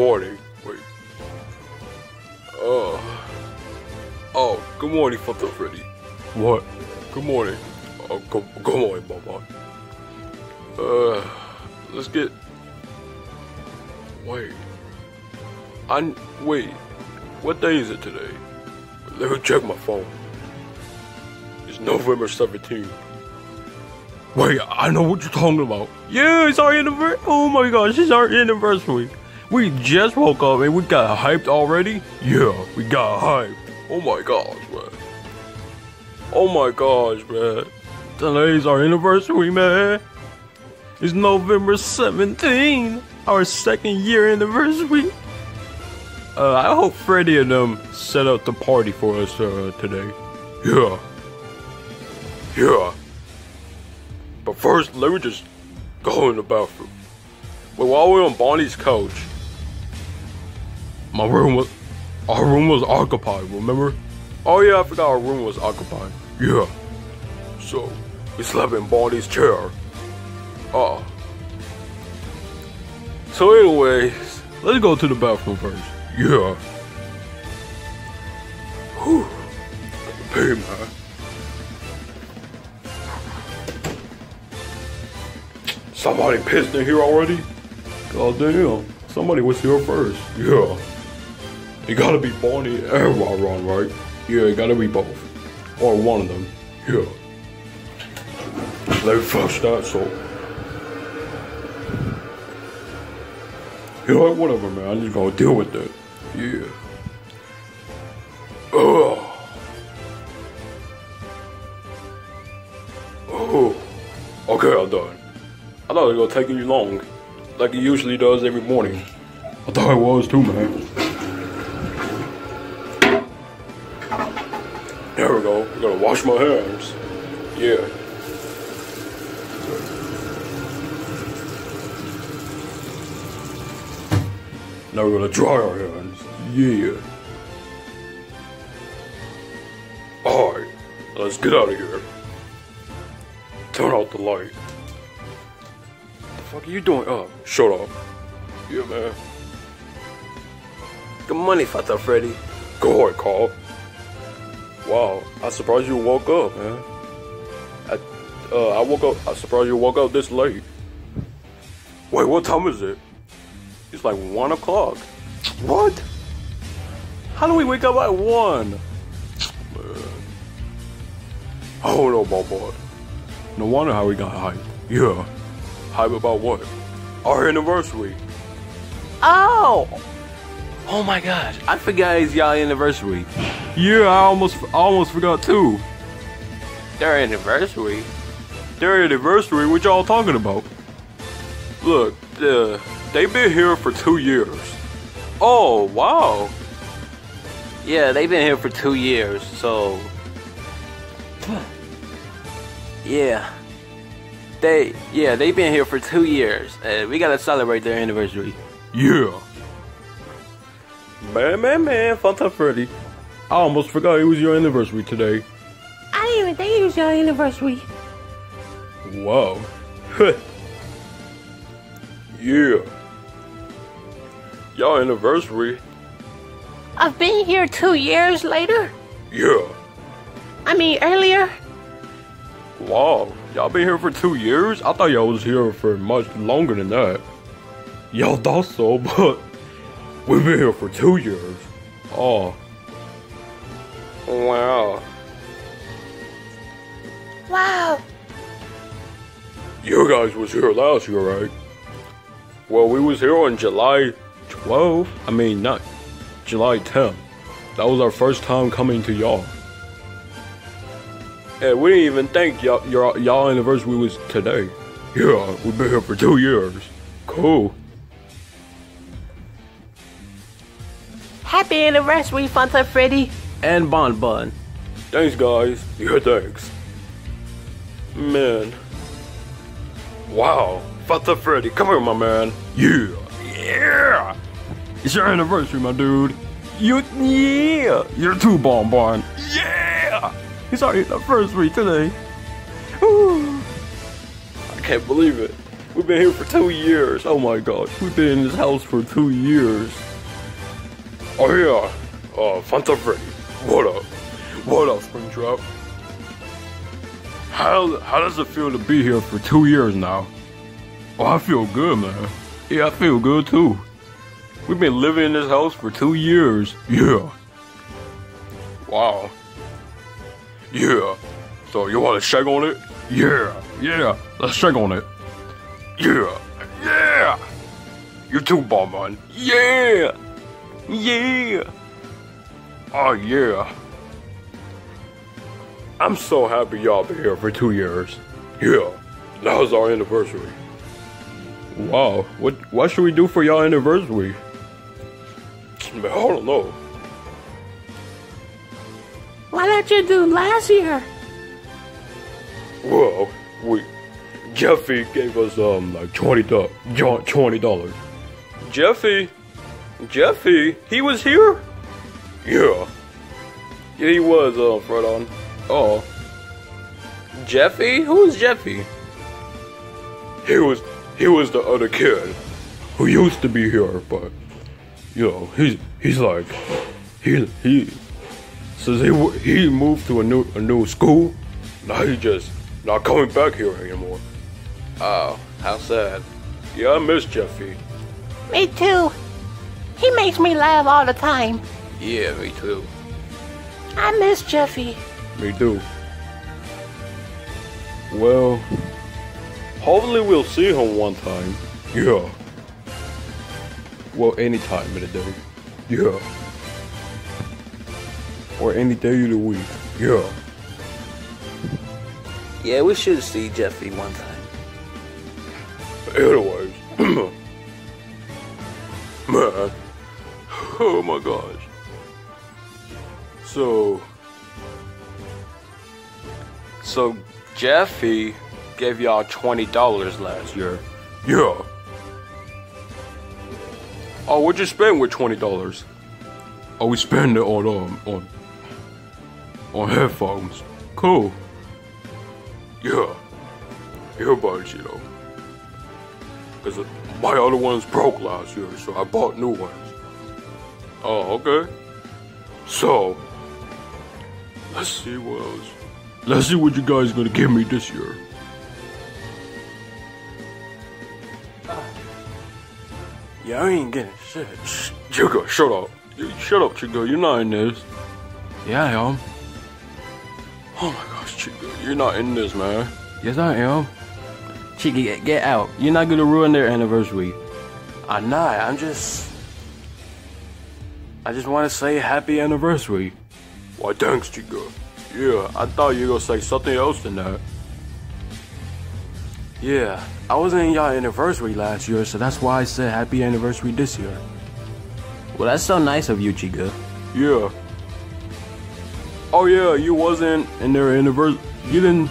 Good morning. Wait. Oh. Oh, good morning, Father Freddy. What? Good morning. Oh, good, good morning, Baba. Uh, let's get. Wait. I wait. What day is it today? Let me check my phone. It's November 17th. Wait, I know what you're talking about. Yeah, it's our anniversary. Oh my gosh, it's our anniversary. We just woke up and we got hyped already. Yeah, we got hyped. Oh my gosh, man. Oh my gosh, man. Today's our anniversary, man. It's November 17th, our second year anniversary. Uh, I hope Freddy and them set up the party for us uh, today. Yeah. Yeah. But first, let me just go in the bathroom. But while we're on Bonnie's couch, my room was, our room was occupied, remember? Oh yeah, I forgot our room was occupied. Yeah. So, we slept in Bonnie's chair. Ah. So anyways, let's go to the bathroom first. Yeah. Whew. Hey, man. Somebody pissed in here already? God damn. Somebody was here first. Yeah. It gotta be Bonnie and Ron, right? Yeah, it gotta be both. Or one of them. Yeah. They flush that so. You know what? Whatever, man. I'm just gonna deal with that. Yeah. Ugh. Oh. Okay, I'm done. I thought it was take you long, like it usually does every morning. I thought it was too, man. There we go. I'm gonna wash my hands. Yeah. Now we're gonna dry our hands. Yeah. Alright, let's get out of here. Turn out the light. The fuck are you doing? Oh, shut up. Yeah, man. Good morning, Father Freddy. Go ahead, Carl. Wow, I'm surprised you woke up, man. I, uh, I woke up. I'm surprised you woke up this late. Wait, what time is it? It's like one o'clock. What? How do we wake up at one? Man. I don't know about what. No wonder how we got hype. Yeah. Hype about what? Our anniversary. Oh! Oh my gosh, I forgot it's y'all anniversary. Yeah, I almost, I almost forgot too. Their anniversary? Their anniversary? What y'all talking about? Look, uh, they've been here for two years. Oh, wow. Yeah, they've been here for two years, so. Yeah. They, yeah, they've been here for two years. Uh, we gotta celebrate their anniversary. Yeah. Man, man, man, Funtime Freddy. I almost forgot it was your anniversary today. I didn't even think it was your anniversary. Wow. yeah. Your anniversary? I've been here two years later. Yeah. I mean, earlier. Wow. Y'all been here for two years? I thought y'all was here for much longer than that. Y'all thought so, but we've been here for two years. Oh. Wow. Wow. You guys was here last year, right? Well, we was here on July 12th. I mean, not July 10th. That was our first time coming to y'all. And we didn't even think y'all, y'all, y'all anniversary was today. Yeah, we've been here for two years. Cool. Happy anniversary, Funtime Freddy. And Bon Bon. Thanks, guys. Yeah, thanks. Man. Wow. Funtime Freddy, come here, my man. Yeah. Yeah. It's your anniversary, my dude. You, yeah. You're too, Bon Bon. Yeah. It's our anniversary today. Ooh. I can't believe it. We've been here for two years. Oh my gosh, we've been in this house for two years. Oh yeah, uh, Funtime Freddy. What up? What up, Springtrap? How how does it feel to be here for two years now? Oh, I feel good, man. Yeah, I feel good too. We've been living in this house for two years. Yeah. Wow. Yeah. So you want to check on it? Yeah. Yeah. Let's check on it. Yeah. Yeah. You too, Bon Bon. Yeah. Yeah. Oh yeah. I'm so happy y'all been here for two years. Yeah. Now's our anniversary. Wow. What what should we do for y'all anniversary? Man, I don't know. Why did you do last year? Well, we Jeffy gave us um like twenty dollars. Twenty dollars. Jeffy, Jeffy, he was here. Yeah, yeah, he was. Uh, right on. Oh, Jeffy, who is Jeffy? He was he was the other kid who used to be here, but you know he's he's like he he says he he moved to a new a new school. Now he just not coming back here anymore. Oh, how sad. Yeah, I miss Jeffy. Me too. He makes me laugh all the time. Yeah, me too. I miss Jeffy. Me too. Well, hopefully we'll see him one time. Yeah. Well, any time of the day. Yeah. Or any day of the week. Yeah. Yeah, we should see Jeffy one time. Anyways, man, oh my gosh. So, so Jeffy gave y'all twenty dollars last year. Yeah. Oh, what'd you spend with twenty dollars? Oh, we spend it on um on on headphones. Cool. Yeah. Earbuds, you know. Because my other ones broke last year, so I bought new ones. Oh, okay. So, let's see what else. Let's see what you guys gonna give me this year. Yeah, I ain't getting shit. Shh, Chica, shut up. You- Shut up, Chica. You're not in this. Yeah, I am. Oh my gosh, Chica. You're not in this, man. Yes, I am. Chicky, get, get out. You're not gonna ruin their anniversary. I'm not. I'm just. I just want to say happy anniversary. Why, thanks, Chica. Yeah, I thought you were gonna say something else than that. Yeah, I wasn't in y'all anniversary last year, so that's why I said happy anniversary this year. Well, that's so nice of you, Chica. Yeah. Oh yeah, you wasn't in their anniversary. You didn't.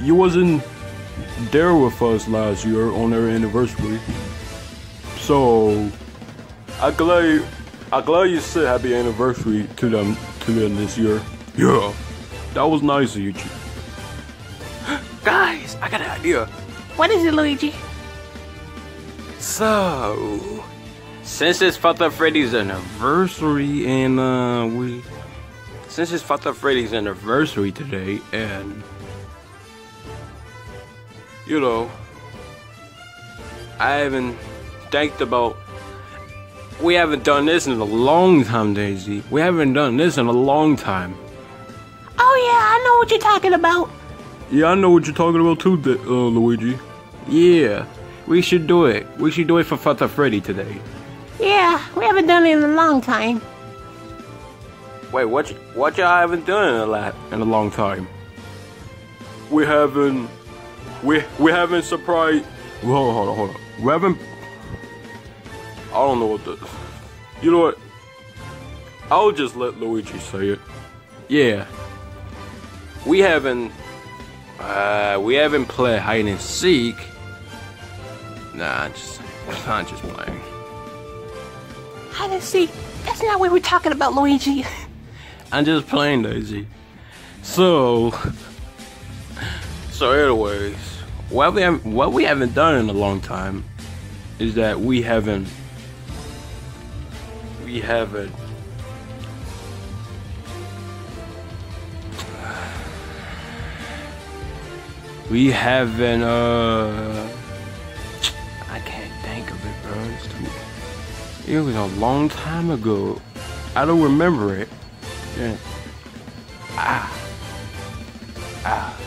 You wasn't there with us last year on their anniversary. So, I glad you, I glad you said happy anniversary to them to them this year. Yeah, that was nice of you. Chief. Guys, I got an idea. What is it, Luigi? So, since it's Funtime Freddy's anniversary and uh we since it's Funtime Freddy's anniversary today and you know I haven't think about we haven't done this in a long time, Daisy. We haven't done this in a long time. Oh yeah, I know what you're talking about. Yeah, I know what you're talking about too, uh, Luigi. Yeah, we should do it. We should do it for Funtime Freddy today. Yeah, we haven't done it in a long time. Wait, what? What y'all haven't done in a lot in a long time? We haven't, we we haven't surprised. Hold on, hold on, hold on. We haven't. I don't know what the. You know what? I'll just let Luigi say it. Yeah. We haven't uh we haven't played hide and seek. Nah, I'm just I'm just playing. Hide and seek. That's not what we're talking about, Luigi. I'm just playing Daisy. So So, anyways, what we have what we haven't done in a long time is that we haven't we have it. we have an, uh I can't think of it bro too, it was a long time ago I don't remember it yeah. ah ah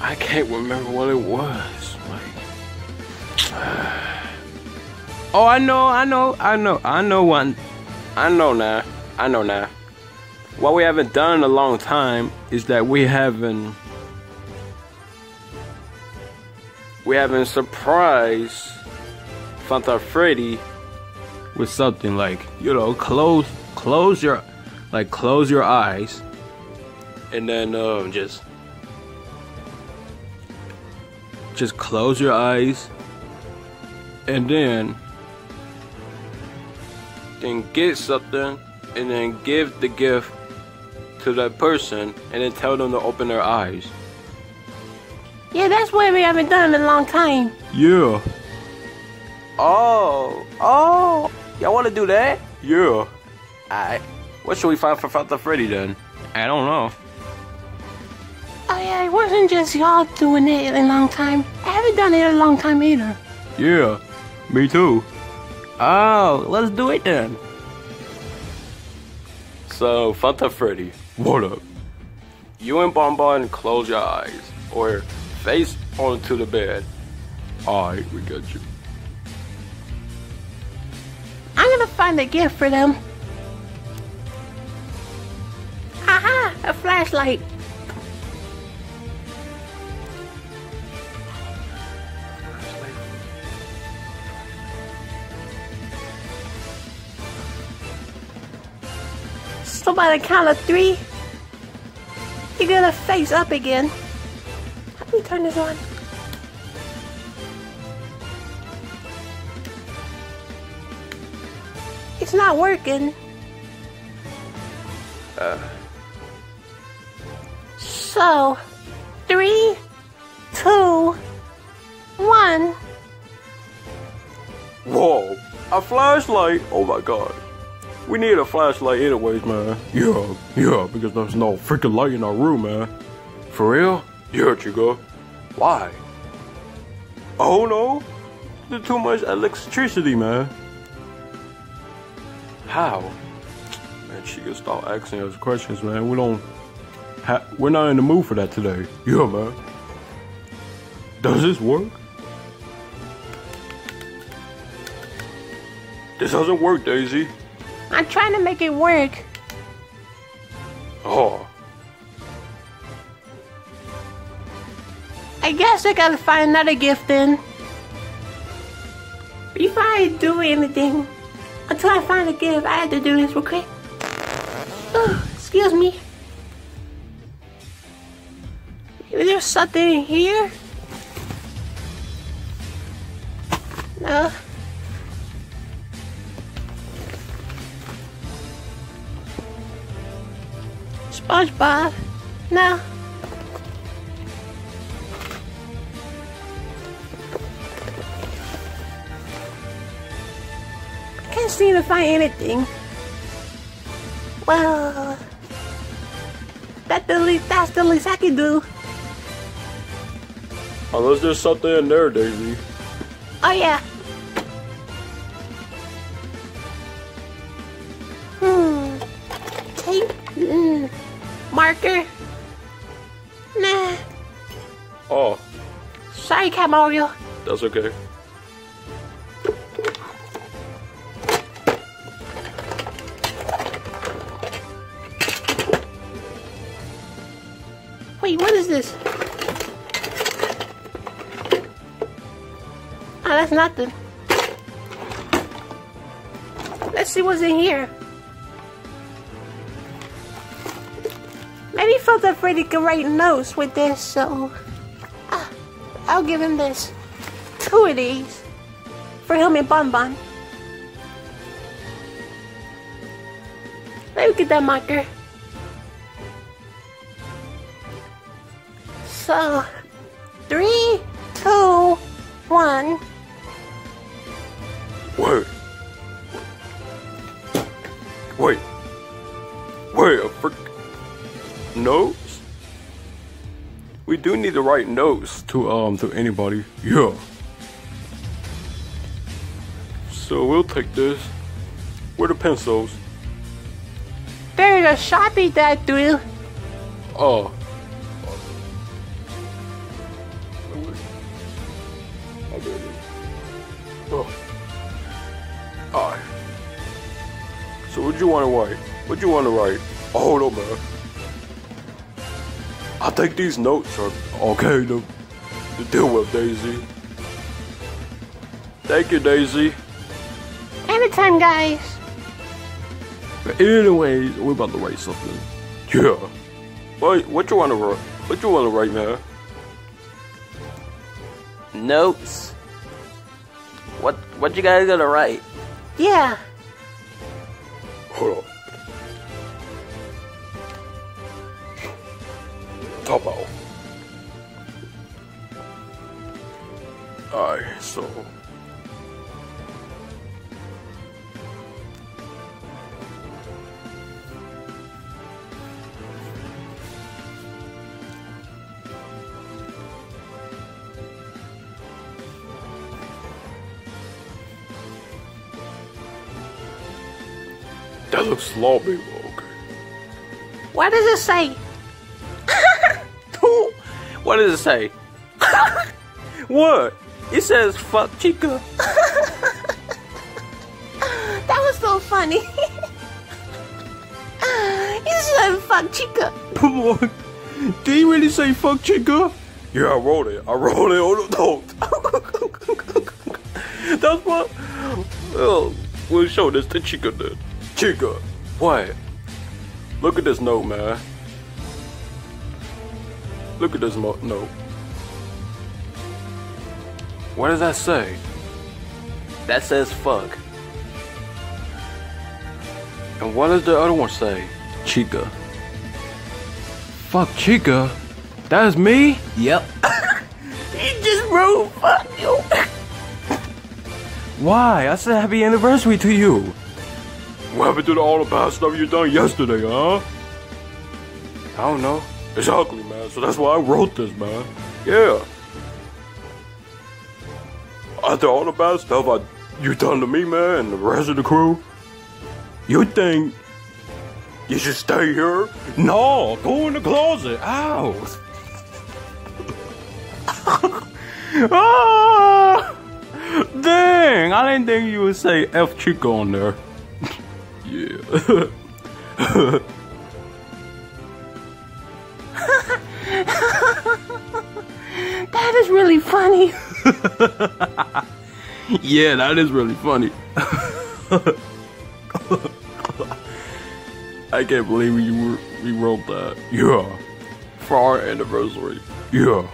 I can't remember what it was. Like, oh, I know, I know, I know, I know one. I know now. I know now. What we haven't done in a long time is that we haven't. We haven't surprised Funtime Freddy with something like, you know, close, close your, like close your eyes, and then um, just just close your eyes and then then get something and then give the gift to that person and then tell them to open their eyes. Yeah, that's what we haven't done in a long time. Yeah. Oh, oh, y'all want to do that? Yeah. Alright. What should we find for Funtime Freddy then? I don't know. Oh yeah, it wasn't just y'all doing it in a long time. I haven't done it in a long time either. Yeah, me too. Oh, let's do it then. So, Funtime Freddy, what up? You and Bonbon close your eyes or face onto the bed. Alright, we got you. I'm gonna find a gift for them. Aha! A flashlight. So by the count of three, you're gonna face up again. Let me turn this on. It's not working. So, three, two, one. Whoa, a flashlight? Oh my god. We need a flashlight anyways, man. Yeah, yeah, because there's no freaking light in our room, man. For real? Yeah, Chico. Why? Oh no, there's too much electricity, man. How? Man, Chico, stop asking us questions, man. We don't. Ha- we're not in the mood for that today. Yeah, man. Does this work? This doesn't work, Daisy. I'm trying to make it work. Oh, I guess I gotta find another gift then. Before I do anything, until I find a gift, I have to do this real quick. Oh, excuse me. Is there something in here? No. SpongeBob? No. Can't seem to find anything. Well, that the least, that's the least I can do. unless there's something in there, Daisy. Oh yeah. Marker. Nah. Oh, Sorry, Cat Mario. that's okay. Wait, what is this? Oh, that's nothing. Let's see what's in here. Freddy can write notes with this, so ah, I'll give him this. Two of these for him and Bon Bon. Let me get that marker. So, Three, two, one. Notes? We do need to write notes to, um, to anybody. Yeah. So we'll take this. Where the pencils? There's a sharpie that through. Oh. Oh. Alright. So what do you want to write? What do you want to write? Oh, hold on, man. I think these notes are okay to, to deal with, Daisy. Thank you, Daisy. Anytime, guys. But anyway, oh, we're about to write something. Yeah. What what you want to write? What you want to write, man? Notes. What what you guys gonna write? Yeah. Hold on. Out. Alright, so. That looks sloppy, okay. What does it say? What does it say? what? It says fuck chica. That was so funny. you said fuck chica. Come on. Did he really say fuck chica? Yeah, I wrote it. I wrote it on the note. That's what. Well, we'll show this to Chica then. Chica, what? Look at this note, man. Look at this mo- note. What does that say? That says fuck. And what does the other one say? Chica. Fuck Chica? That is me? Yep. You just wrote fuck you. Why? I said happy anniversary to you. What happened to the all the bad stuff you done yesterday, huh? I don't know. It's ugly, man. So that's why I wrote this, man. Yeah. After all the bad stuff I you done to me, man, and the rest of the crew, you think you should stay here? No, go in the closet. Ow. ah, dang, I didn't think you would say F Chica on there. Yeah. is really funny. Yeah, that is really funny. I can't believe you re- rewrote that. Yeah. For our anniversary. Yeah.